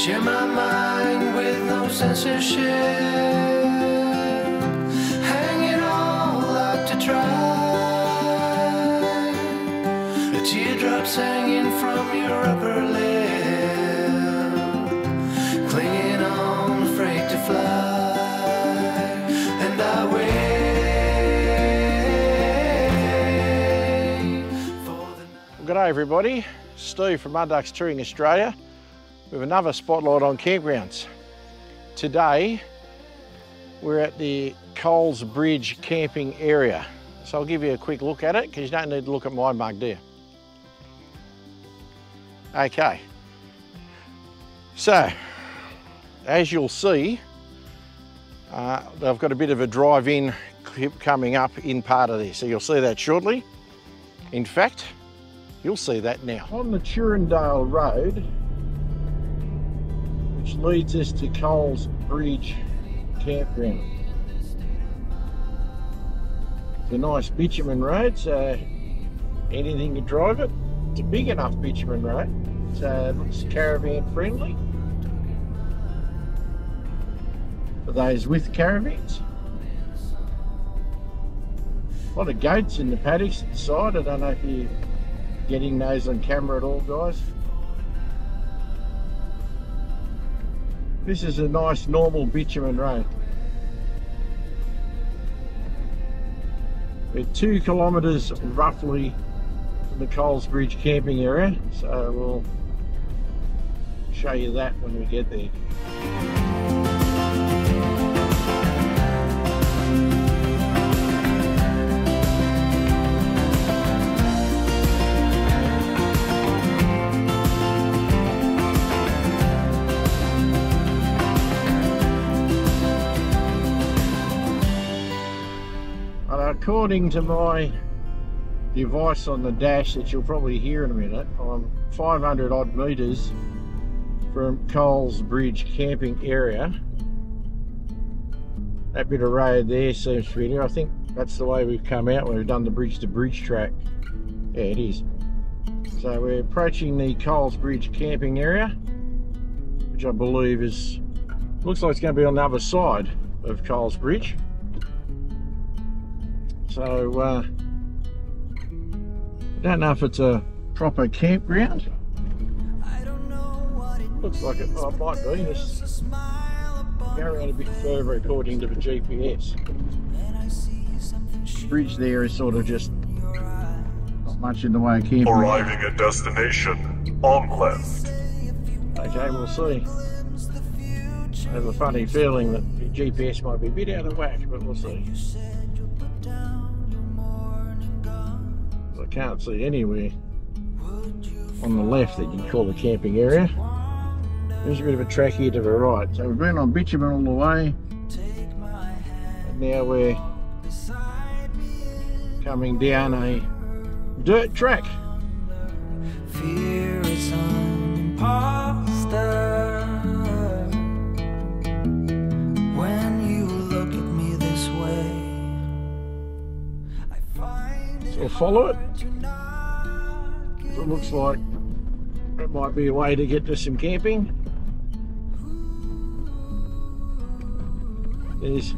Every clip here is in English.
share my mind with no censorship, hang all out to dry. A teardrops hanging from your upper lip, clinging on, afraid to fly. G'day everybody, Steve from Mudducks Touring Australia with another spotlight on campgrounds. Today we're at the Coles Bridge camping area. So I'll give you a quick look at it because you don't need to look at my mug, do you? Okay. So, as you'll see, uh, they've got a bit of a drive-in clip coming up in part of this. So you'll see that shortly. In fact, You'll see that now. On the Turondale Road, which leads us to Coles Bridge Campground. It's a nice bitumen road, so anything can drive it. It's a big enough bitumen road, so it looks caravan friendly. For those with caravans. A lot of goats in the paddocks at the side. I don't know if you're getting those on camera at all, guys. This is a nice normal bitumen road. We're two kilometres roughly from the Coles Bridge camping area, so we'll show you that when we get there. According to my device on the dash that you'll probably hear in a minute, I'm 500 odd metres from Coles Bridge camping area. That bit of road there seems familiar. I think that's the way we've come out when we've done the bridge to bridge track. Yeah, it is. So we're approaching the Coles Bridge camping area, which I believe is, looks like it's going to be on the other side of Coles Bridge. So, uh, I don't know if it's a proper campground. Looks like it, oh, it might be. Just go around a bit further according to the GPS. Bridge there is sort of just not much in the way of camping. Arriving at destination on left. Okay, we'll see. I have a funny feeling that the GPS might be a bit out of whack, but we'll see. Can't see anywhere on the left that you'd call the camping area. There's a bit of a track here to the right. So we've been on bitumen all the way. And now we're coming down a dirt track. Follow it. It looks like it might be a way to get to some camping. There's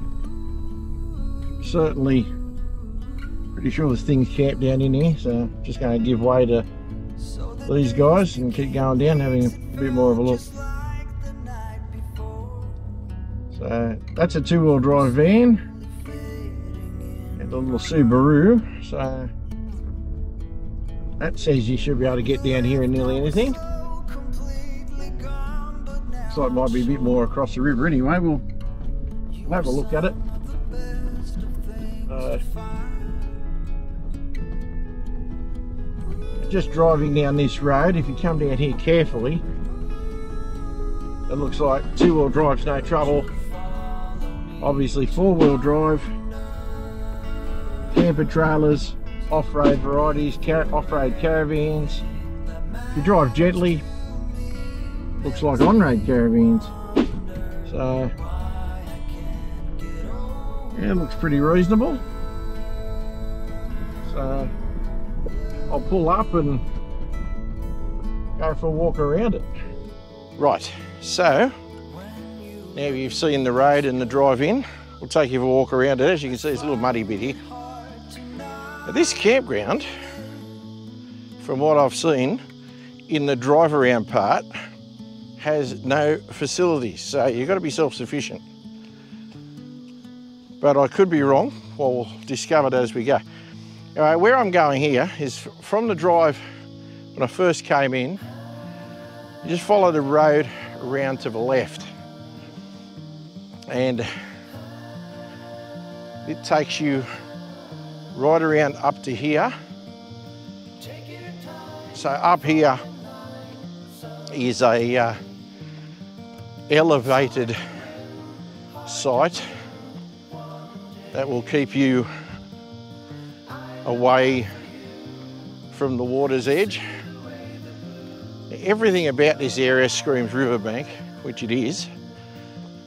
certainly pretty sure there's things camped down in here, so just going to give way to these guys and keep going down, having a bit more of a look. So that's a two-wheel drive van and a little Subaru. So that says you should be able to get down here in nearly anything. Like it might be a bit more across the river anyway. We'll, we'll have a look at it. Uh, just driving down this road, if you come down here carefully, it looks like two-wheel drive's no trouble. Obviously four-wheel drive, camper trailers, off-road varieties, car off-road caravans. If you drive gently, looks like on-road caravans. So Yeah, looks pretty reasonable. So I'll pull up and go for a walk around it. Right, so now you've seen the road and the drive in, we'll take you for a walk around it. As you can see, it's a little muddy bit here. This campground, from what I've seen, in the drive around part, has no facilities, so you've got to be self-sufficient. But I could be wrong. Well, discover that as we go. Anyway, where I'm going here is from the drive when I first came in, you just follow the road around to the left. And it takes you right around up to here. So up here is a uh, elevated site that will keep you away from the water's edge. Everything about this area screams riverbank, which it is.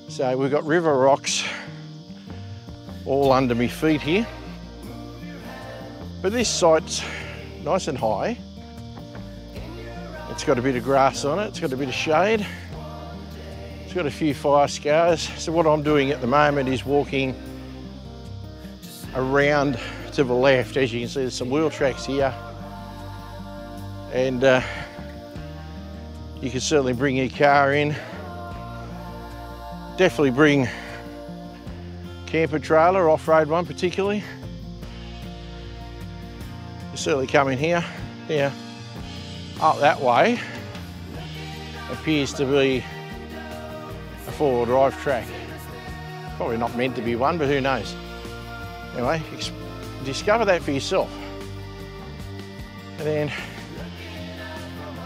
So we've got river rocks all under my feet here. But this site's nice and high. It's got a bit of grass on it, it's got a bit of shade. It's got a few fire scars. So what I'm doing at the moment is walking around to the left. As you can see, there's some wheel tracks here. And uh, you can certainly bring your car in. Definitely bring camper trailer, off-road one particularly. You certainly come in here. Yeah, up that way appears to be a four-wheel drive track. Probably not meant to be one, but who knows. Anyway, discover that for yourself. And then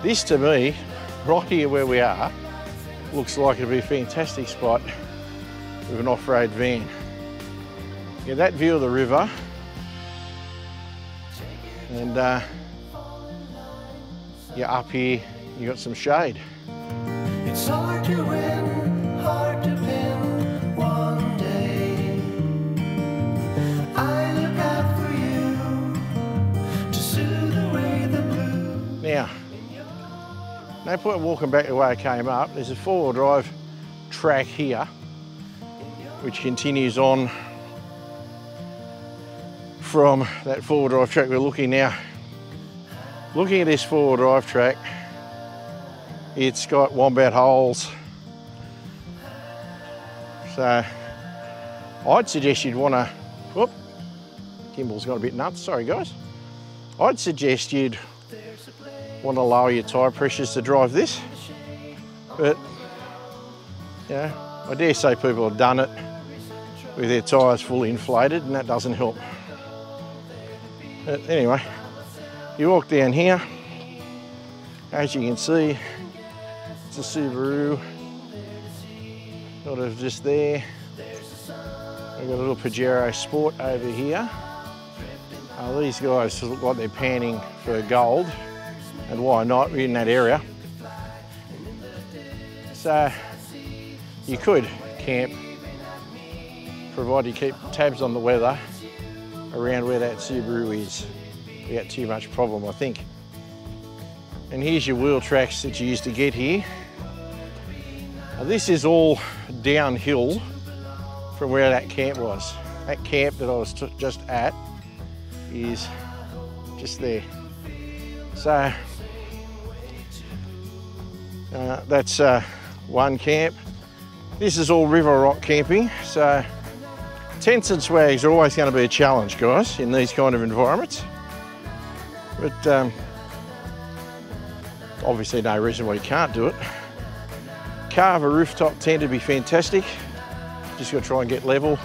this to me, right here where we are, looks like it'd be a fantastic spot with an off-road van. Get that view of the river and uh, you're up here, you got some shade. It's hard to win, hard to pin one day. I look out for you to soothe away the blue. Now, no point walking back the way I came up. There's a four-wheel drive track here, which continues on from that four-wheel drive track we're looking now. Looking at this four-wheel drive track, it's got wombat holes. So I'd suggest you'd want to, whoop, gimbal's got a bit nuts, sorry guys. I'd suggest you'd want to lower your tyre pressures to drive this. But, yeah, I dare say people have done it with their tyres fully inflated and that doesn't help. But anyway, you walk down here, as you can see, it's a Subaru, sort of just there. We've got a little Pajero Sport over here. Uh, these guys look like they're panning for gold, and why not? We're in that area. So you could camp, provided you keep tabs on the weather around where that Subaru is. We got too much problem, I think. And here's your wheel tracks that you used to get here. Now, this is all downhill from where that camp was. That camp that I was just at is just there. So uh, that's uh, one camp. This is all river rock camping. So tents and swags are always going to be a challenge, guys, in these kind of environments. But um, obviously no reason why you can't do it. Carver rooftop tent would be fantastic. Just got to try and get level.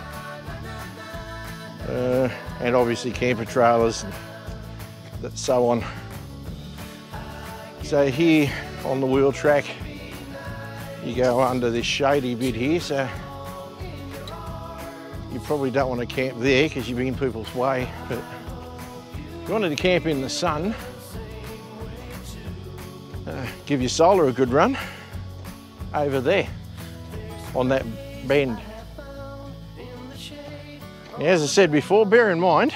Uh, and obviously camper trailers and so on. So here on the wheel track, you go under this shady bit here. So probably don't want to camp there because you're in people's way. But if you wanted to camp in the sun, uh, give your solar a good run over there on that bend. Now, as I said before, bear in mind,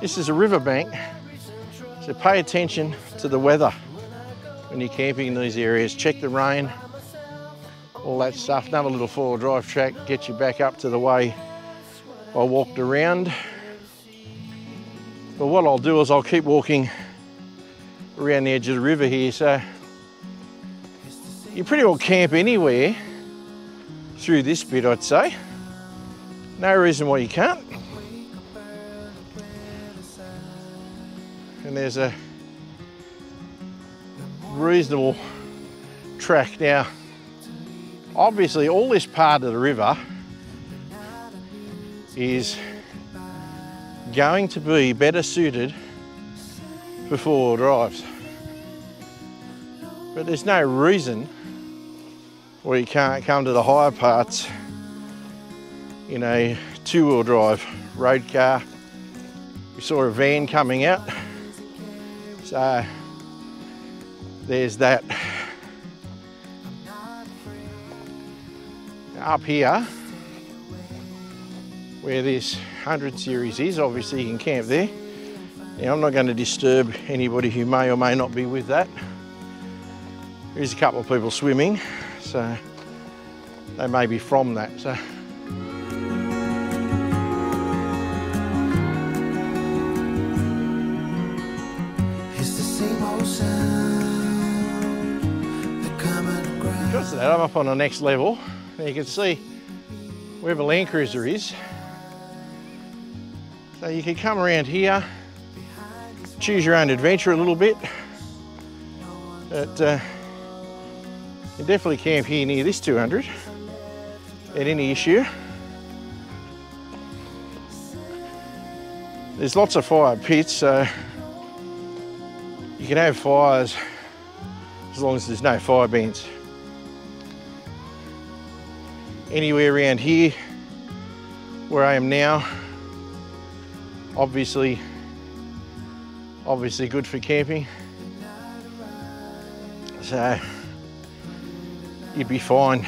this is a riverbank, so pay attention to the weather when you're camping in these areas. Check the rain, all that stuff. Another little four-wheel drive track, get you back up to the way I walked around. But what I'll do is I'll keep walking around the edge of the river here, so you pretty well camp anywhere through this bit, I'd say. No reason why you can't. And there's a reasonable track. Now, obviously all this part of the river is going to be better suited for four-wheel drives. But there's no reason why you can't come to the higher parts in a two-wheel drive road car. We saw a van coming out. So there's that. Up here, where this 100 series is, obviously you can camp there. Now I'm not going to disturb anybody who may or may not be with that. There's a couple of people swimming, so they may be from that. So It's the same old sound. The common ground. because of that, I'm up on the next level. Now you can see where the Land Cruiser is. So you can come around here, choose your own adventure a little bit. But uh, you definitely camp here near this 200 at any issue. There's lots of fire pits, so you can have fires as long as there's no fire bands. Anywhere around here, where I am now, obviously, obviously good for camping. So you'd be fine.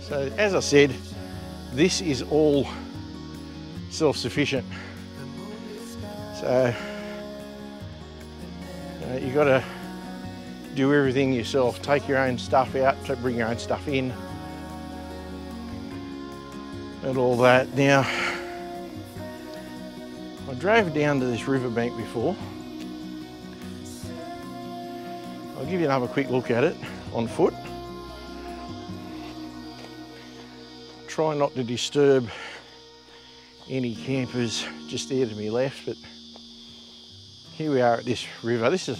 So as I said, this is all self-sufficient. So you got to do everything yourself. Take your own stuff out, bring your own stuff in, and all that. Now, I drove down to this riverbank before. I'll give you another quick look at it on foot. Try not to disturb any campers just there to my left, but here we are at this river. This is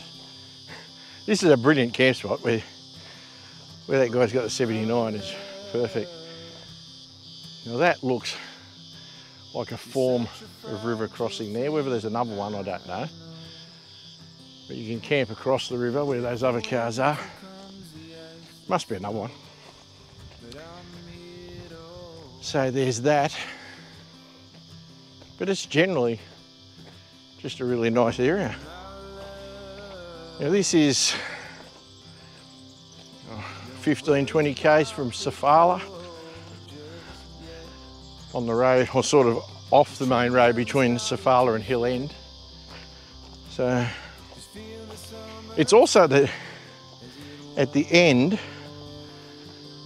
this is a brilliant camp spot where where that guy's got the 79 is perfect. Now that looks like a form of river crossing there. Whether there's another one, I don't know. But you can camp across the river where those other cars are. Must be another one. So there's that. But it's generally just a really nice area. Now this is oh, 15, 20 k's from Sofala on the road, or sort of off the main road between Sofala and Hill End. So it's also the at the end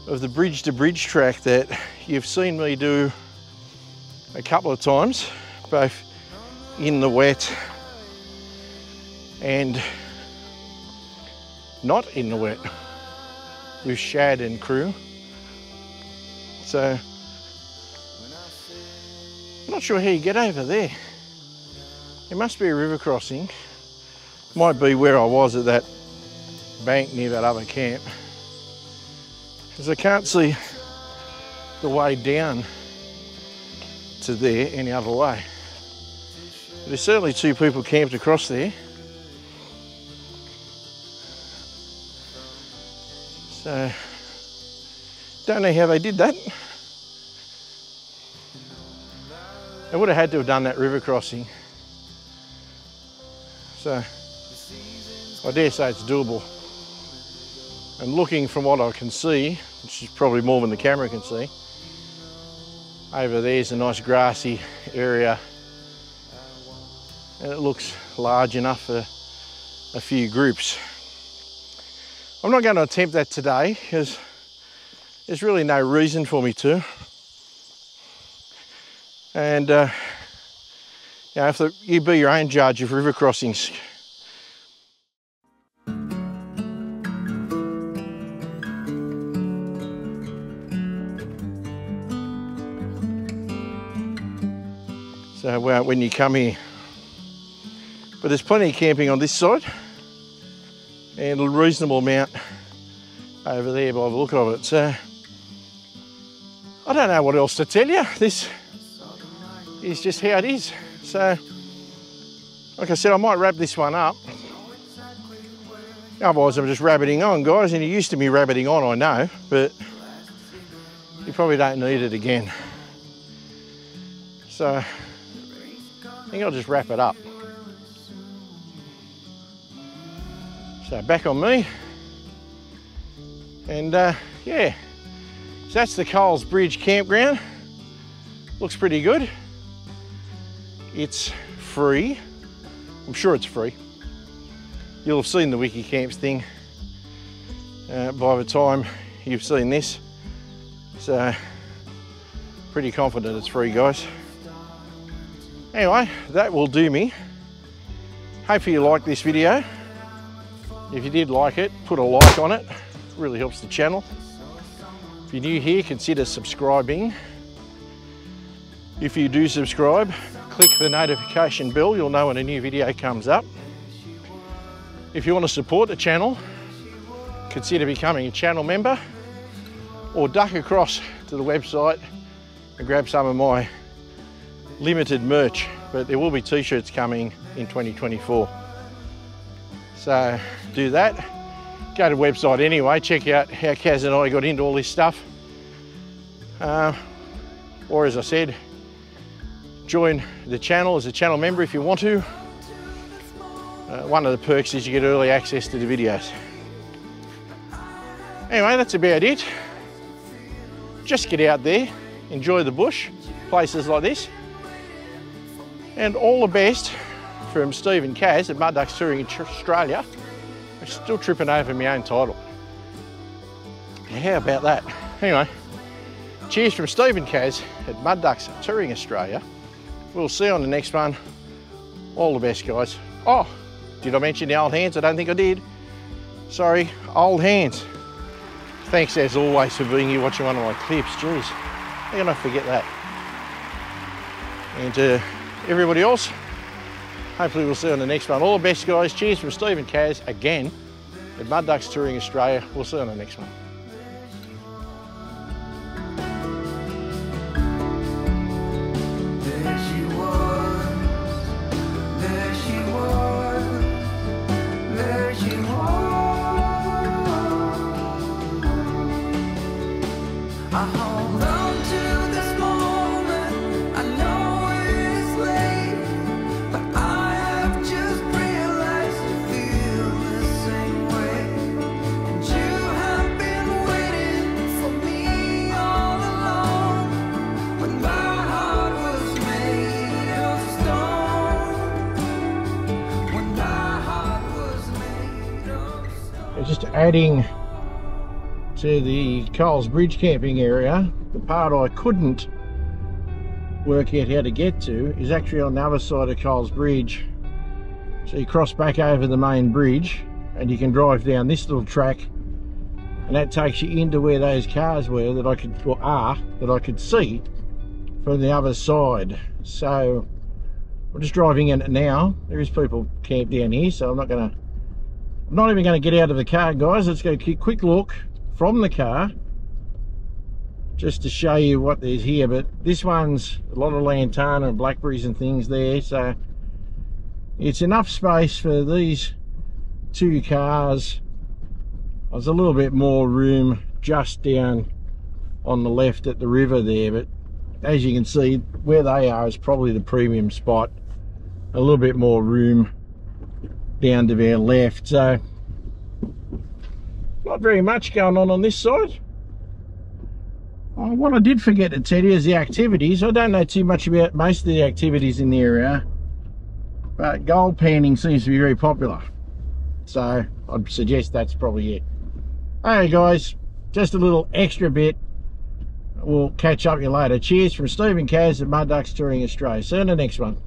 of the bridge to bridge track that you've seen me do a couple of times, both in the wet and not in the wet with Shad and crew. So not sure how you get over there. It must be a river crossing. Might be where I was at that bank near that other camp. Because I can't see the way down to there any other way. There's certainly two people camped across there. So, don't know how they did that. They would have had to have done that river crossing. So, I dare say it's doable. And looking from what I can see, which is probably more than the camera can see, Over there's a nice grassy area and it looks large enough for a few groups. I'm not going to attempt that today because there's really no reason for me to. And uh, you know, if the, you be your own judge of river crossings. So when you come here, but there's plenty of camping on this side and a reasonable amount over there by the look of it. So I don't know what else to tell you. This is just how it is. So, like I said, I might wrap this one up. Otherwise, I'm just rabbiting on, guys. And you used to be rabbiting on, I know, but you probably don't need it again. So, I think I'll just wrap it up. So back on me. And uh, yeah, so that's the Coles Bridge campground. Looks pretty good. It's free. I'm sure it's free. You'll have seen the WikiCamps thing uh, by the time you've seen this. So pretty confident it's free guys. Anyway, that will do me. Hopefully you liked this video. If you did like it, put a like on it. it really helps the channel. If you're new here, consider subscribing. If you do subscribe, click the notification bell. You'll know when a new video comes up. If you want to support the channel, consider becoming a channel member or duck across to the website and grab some of my limited merch, but there will be t-shirts coming in 2024. So do that. Go to the website anyway, check out how Kaz and I got into all this stuff. Uh, or as I said, join the channel as a channel member if you want to. Uh, one of the perks is you get early access to the videos. Anyway, that's about it. Just get out there, enjoy the bush, places like this. And all the best from Steve and Kaz at Mudducks Touring in Australia. I'm still tripping over my own title. How about that? Anyway, cheers from Steve and Kaz at Mudducks Touring Australia. We'll see you on the next one. All the best, guys. Oh, did I mention the old hands? I don't think I did. Sorry, old hands. Thanks as always for being here watching one of my clips. Jeez, how can I forget that? And to everybody else, Hopefully we'll see you on the next one. All the best guys. Cheers from Steve and Kaz again at Mudducks Touring Australia. We'll see you on the next one. Adding to the Coles Bridge camping area, the part I couldn't work out how to get to is actually on the other side of Coles Bridge. So you cross back over the main bridge and you can drive down this little track and that takes you into where those cars were that I could, or are, that I could see from the other side. So I'm just driving in it now. There is people camped down here, so I'm not going to I'm not even going to get out of the car, guys. Let's go a quick look from the car just to show you what there's here. But this one's a lot of lantana and blackberries and things there. So it's enough space for these two cars. There's a little bit more room just down on the left at the river there. But as you can see, where they are is probably the premium spot. A little bit more room down to their left. So not very much going on on this side. Oh, what I did forget to tell you is the activities. I don't know too much about most of the activities in the area, but gold panning seems to be very popular. So I'd suggest that's probably it. Hey guys, just a little extra bit. We'll catch up you later. Cheers from Stephen Kaz at Mudducks Touring Australia. See you in the next one.